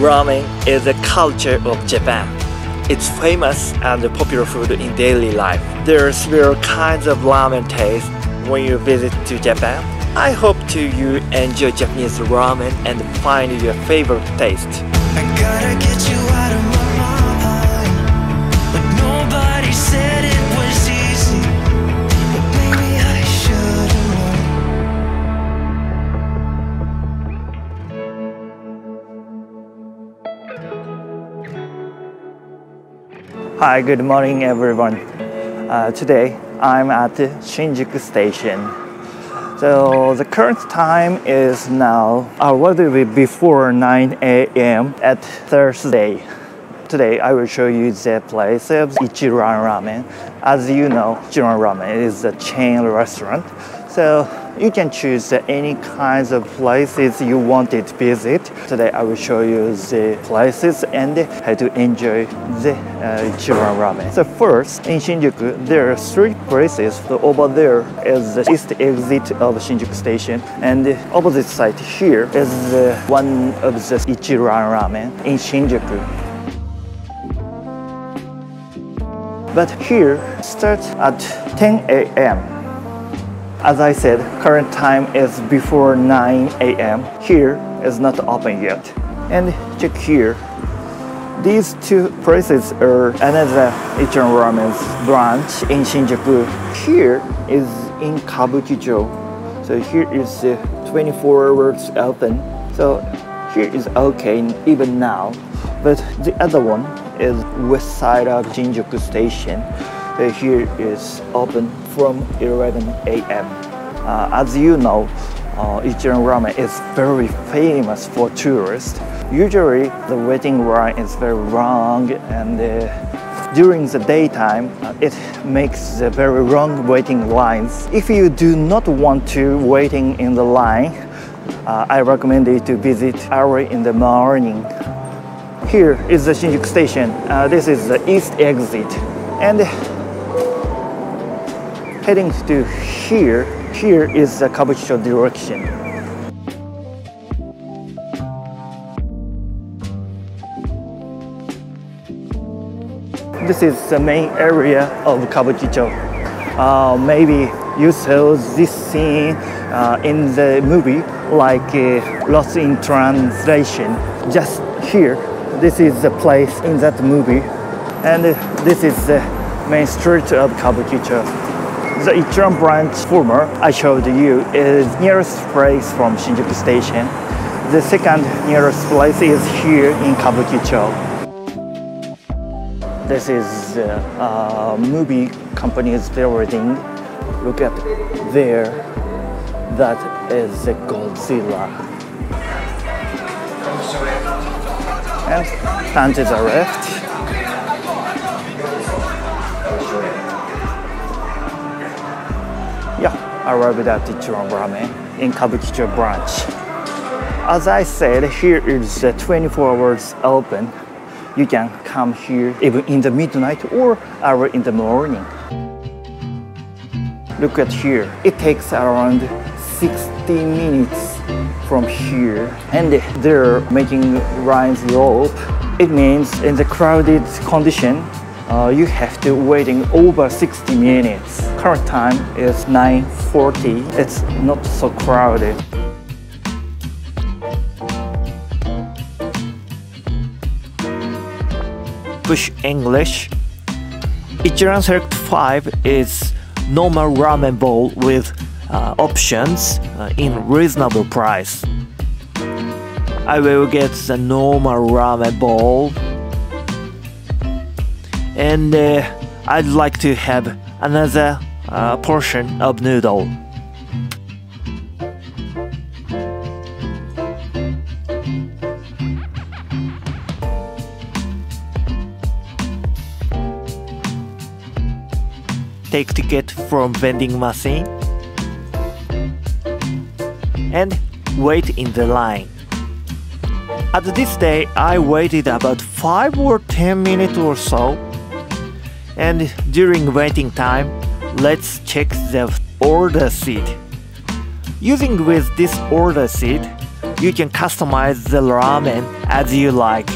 Ramen is a culture of Japan. It's famous and popular food in daily life. There are several kinds of ramen taste when you visit to Japan. I hope to you enjoy Japanese ramen and find your favorite taste. Hi, good morning everyone. Uh, today I'm at Shinjuku station. So the current time is now a little bit before 9 a.m. at Thursday. Today I will show you the place of Ichiran Ramen. As you know, Ichiran Ramen is a chain restaurant. So you can choose any kinds of places you wanted to visit. Today I will show you the places and how to enjoy the uh, Ichiran Ramen. So first, in Shinjuku, there are three places. So over there is the east exit of Shinjuku Station, and the opposite side here is uh, one of the Ichiran Ramen in Shinjuku. But here starts at 10 a.m. As I said, current time is before 9 a.m. Here is not open yet. And check here. These two places are another Ichiran Ramen's branch in Shinjuku. Here is in Kabukicho. So here is uh, 24 hours open. So here is okay even now. But the other one is west side of Shinjuku station. So here is open from 11 a.m. Uh, as you know, uh, Ichiran Ramen is very famous for tourists. Usually the waiting line is very long and uh, during the daytime uh, it makes a very long waiting lines. If you do not want to waiting in the line, uh, I recommend you to visit early in the morning. Here is the Shinjuku station. Uh, this is the east exit and heading to here, here is the Kabukicho direction. This is the main area of Kabukicho. Uh, maybe you saw this scene uh, in the movie like uh, Lost in Translation. Just here, this is the place in that movie and uh, this is the main street of Kabukicho. The Ichiran branch former I showed you is nearest place from Shinjuku station. The second nearest place is here in Kabukicho. This is uh, uh, movie company's building. Look at there. That is the Godzilla. And to the left. Yeah, I arrived at Ichiran Ramen in Kabukicho branch. As I said, here is uh, 24 hours open. You can come here even in the midnight or early in the morning. Look at here. It takes around 60 minutes from here and they're making lines rope. It means in the crowded condition, uh, you have to waiting over 60 minutes. Current time is 9.40. It's not so crowded. Push English. Ichiran Select 5 is normal ramen bowl with uh, options uh, in reasonable price. I will get the normal ramen bowl and uh, I'd like to have another uh, portion of noodle. Take ticket from vending machine and wait in the line. At this day, I waited about 5 or 10 minutes or so. And during waiting time, let's check the order sheet. Using with this order sheet, you can customize the ramen as you like.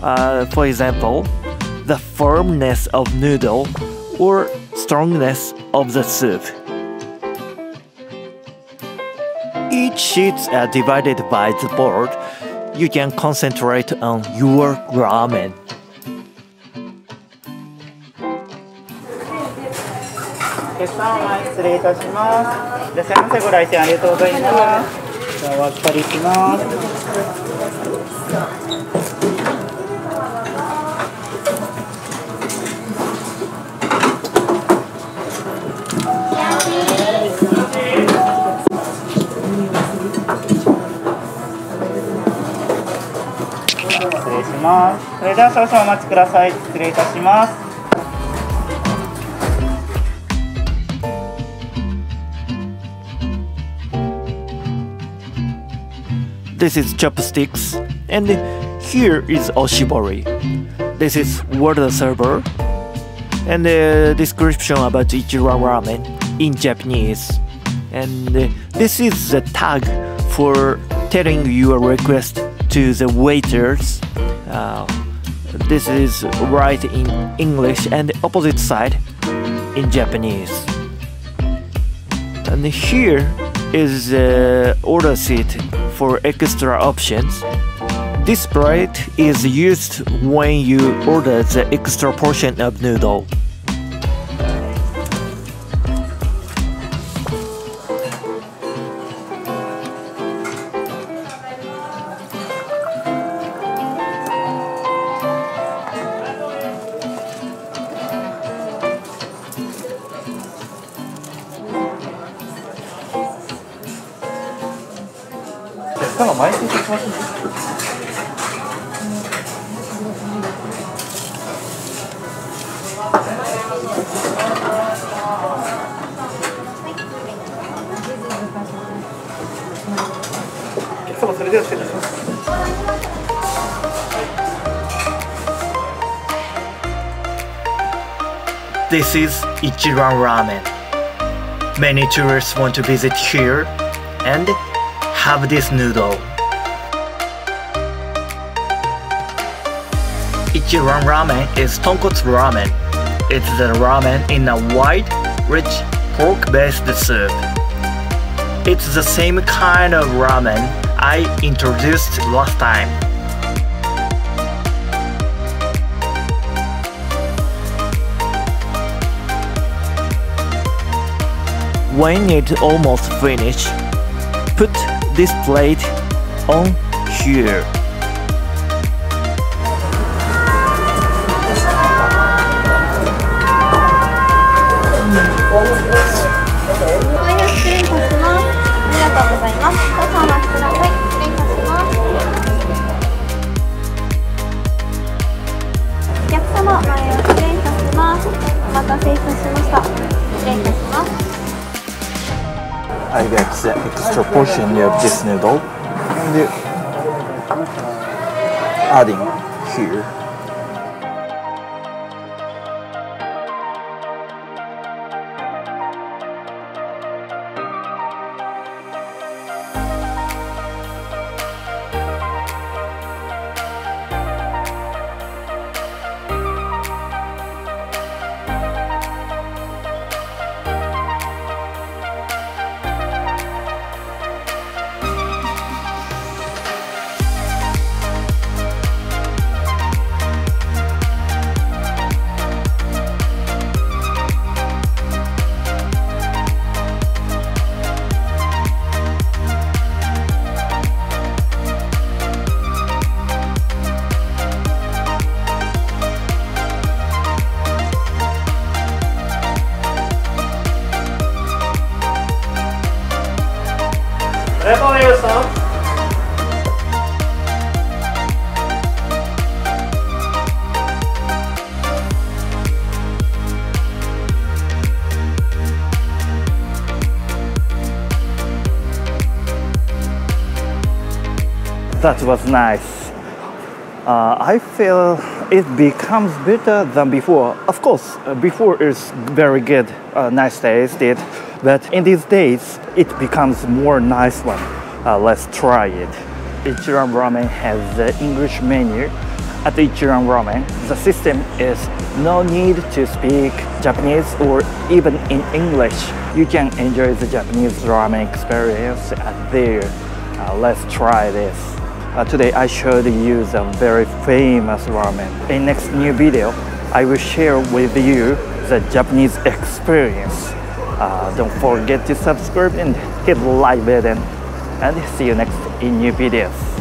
Uh, for example, the firmness of noodle or strongness of the soup. Each sheets are divided by the board. You can concentrate on your ramen. 失礼いたします。いらっしゃいませご来店ありがとうございます。じゃあお預かりします。失礼します。それでは少々お待ちください。失礼いたします。This is chopsticks, and here is oshibori. This is water server, and the description about Ichiran ramen in Japanese. And uh, this is the tag for telling your request to the waiters. Uh, this is right in English and opposite side in Japanese. And here is the order sheet for extra options. This plate is used when you order the extra portion of noodle. This is Ichiran Ramen. Many tourists want to visit here and have this noodle. Ichiran Ramen is tonkotsu ramen. It's the ramen in a white, rich pork-based soup. It's the same kind of ramen I introduced last time. When it's almost finished, put this plate on here. I get the extra portion of this noodle and adding here. That was nice. Uh, I feel it becomes better than before. Of course, uh, before is very good, uh, nice tasted, but in these days it becomes more nice one. Uh, let's try it. Ichiran Ramen has the English menu. At Ichiran Ramen, the system is no need to speak Japanese or even in English. You can enjoy the Japanese ramen experience at there. Uh, let's try this. Uh, today I showed you the very famous ramen. In next new video, I will share with you the Japanese experience. Uh, don't forget to subscribe and hit like button and see you next in new videos.